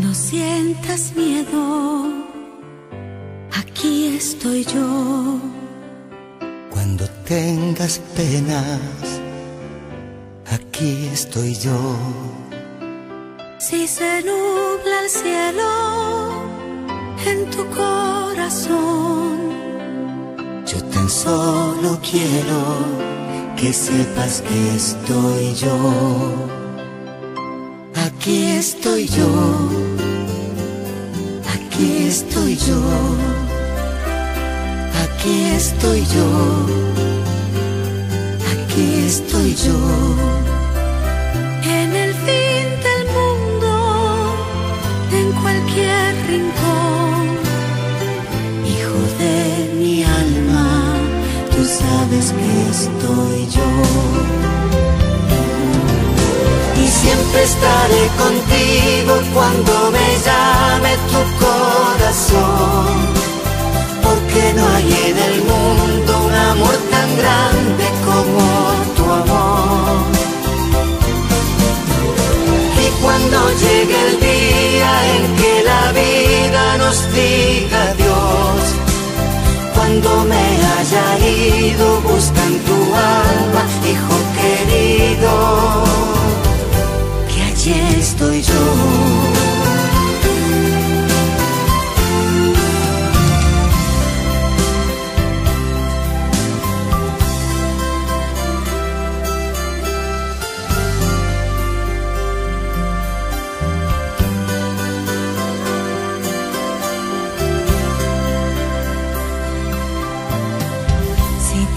Cuando sientas miedo, aquí estoy yo. Cuando tengas penas, aquí estoy yo. Si se nubla el cielo en tu corazón, yo tan solo quiero que sepas que estoy yo aquí estoy yo, aquí estoy yo, aquí estoy yo, aquí estoy yo. En el fin del mundo, en cualquier rincón, hijo de mi alma, tú sabes que estoy yo siempre estaré contigo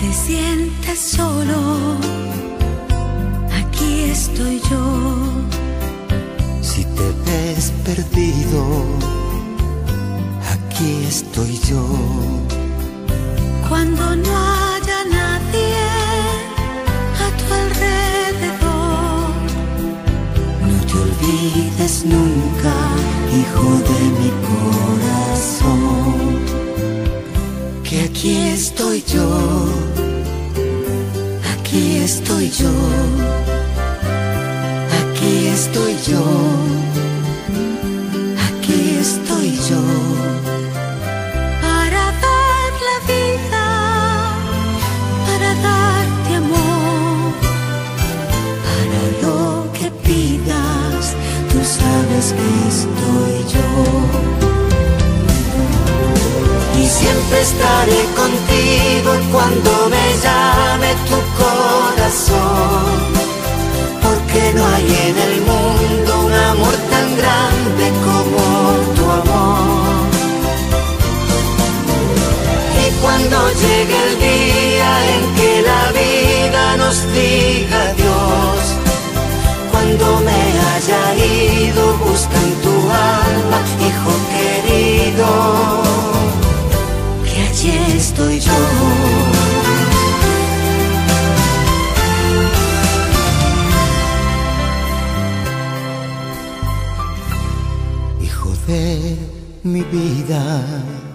te sientes solo, aquí estoy yo. Perdido, aquí estoy yo. Cuando no haya nadie a tu alrededor, no te olvides nunca, hijo de mi corazón, que aquí estoy yo, aquí estoy yo, aquí estoy yo. Para dar la vida, para darte amor, para lo que pidas, tú sabes que estoy yo. Y siempre estaré contigo llegue el día en que la vida nos diga adiós, cuando me haya ido, busca tu alma, hijo querido, que allí estoy yo. mi vida.